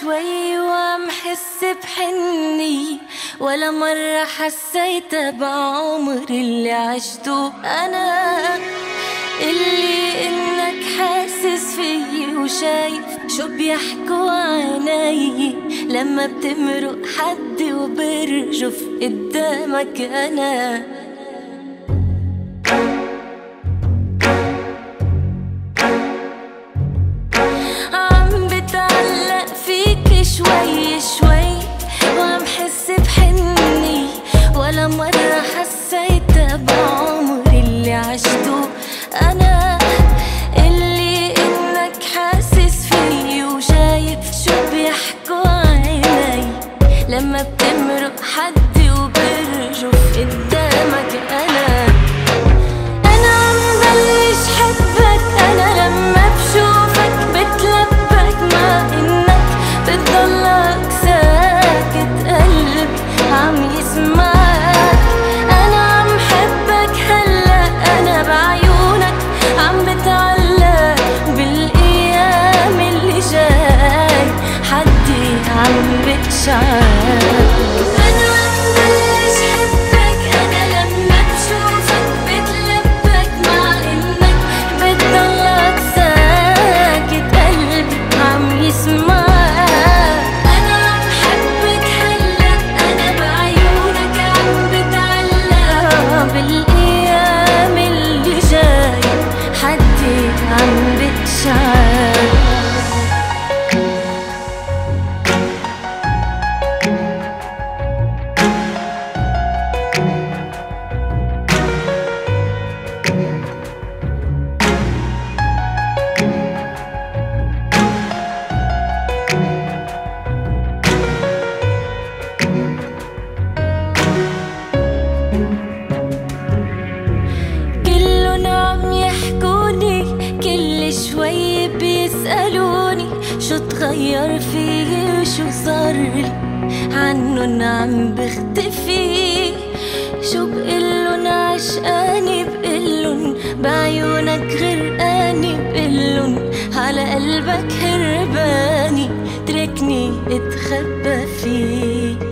شوي وعم حس بحني ولا مرة حسيت بعمر اللي عشته. أنا اللي إنك حاسس فيي وشايف شو بيحكوا عيني. لما بتمرق حد وبرجف قدامك أنا. ولا مرة عم شو تغير فيي وشو صار؟ عنن عم بختفي. شو بقلن عشقاني بقلن بعيونك غرقاني بقلن على قلبك هرباني. تركني اتخبى فيه.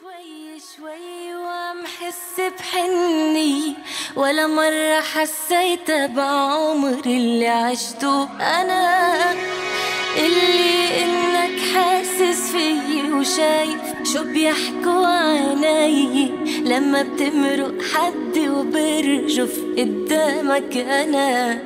شوي شوي وعم حس بحني ولا مرة حسيت بعمر اللي عشته. أنا اللي إنك حاسس فيي وشايف شو بيحكوا عيني. لما بتمرق حد وبرجف قدامك أنا